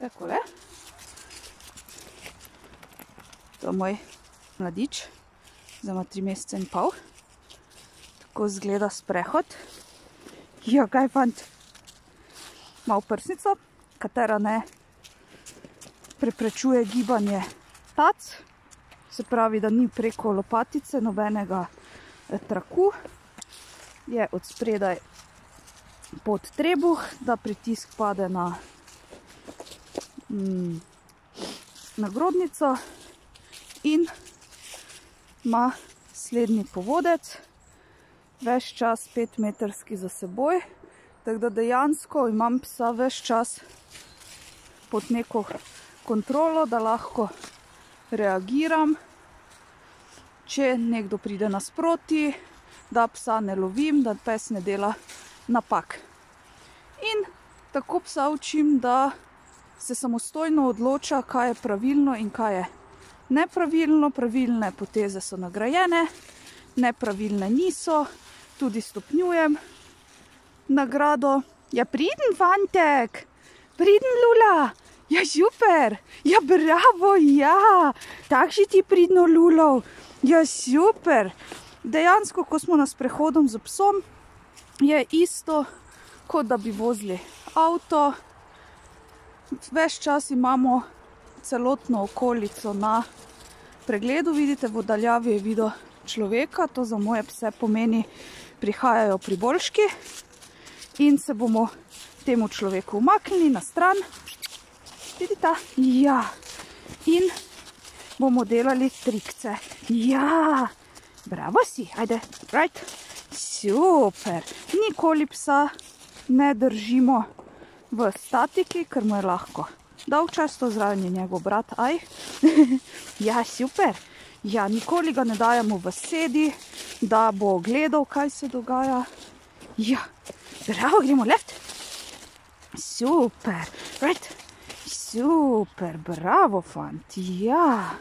Takole. To je moj mladič, zdaj ima tri mesece in pol. Tako zgleda sprehod. Ja, kaj fant. Mal prsnico, katera ne preprečuje gibanje tac. Se pravi, da ni preko lopatice nobenega eh, traku. Je od spredaj pod trebuh, da pritisk pade na mm, nagrodnico in ima slednji povodec, ves čas 5 metrski za seboj, tako da dejansko imam psa ves čas pod neko kontrolo, da lahko reagiram, če nekdo pride nasproti, da psa ne lovim, da pes ne dela napak. In tako psa učim, da se samostojno odloča, kaj je pravilno in kaj je nepravilno. Pravilne poteze so nagrajene, nepravilne niso, tudi stopnjujem nagrado. Ja, pridn fantek, pridn lula, ja, super, ja, bravo, ja, takši ti pridno lulov, ja, super. Dejansko, ko smo na sprehodom z psom, je isto, kot da bi vozili avto. Ves čas imamo celotno okolico na pregledu. Vidite, v daljavi je video človeka, to za moje pse pomeni, prihajajo priboljški in se bomo temu človeku umaknili na stran. Vidite? Ja. In bomo delali trikce. Ja. Bravo si. Ajde. Right. Super. Nikoli psa ne držimo v statiki, ker mu je lahko. Dolg čas to zraven je njegov brat, aj. ja, super. Ja, nikoli ga ne dajemo v sedi, da bo gledal, kaj se dogaja. Ja, bravo, gremo left. Super, right. Super, bravo, fant. Ja.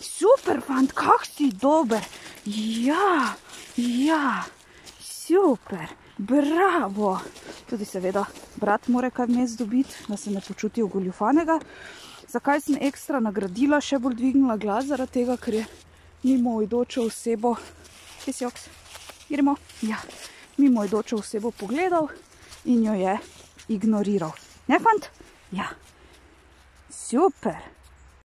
Super, fant, kak si dober. Ja, ja, super. Bravo! Tudi seveda brat mora kaj vmes dobiti, da se ne počuti ogoljufanega. Zakaj sem ekstra nagradila, še bolj dvignila glas, zaradi tega, ker je mimo ojdočo osebo, kje si oks, gremo, ja, mimo ojdočo osebo pogledal in jo je ignoriral. Ne, fant? Ja. Super!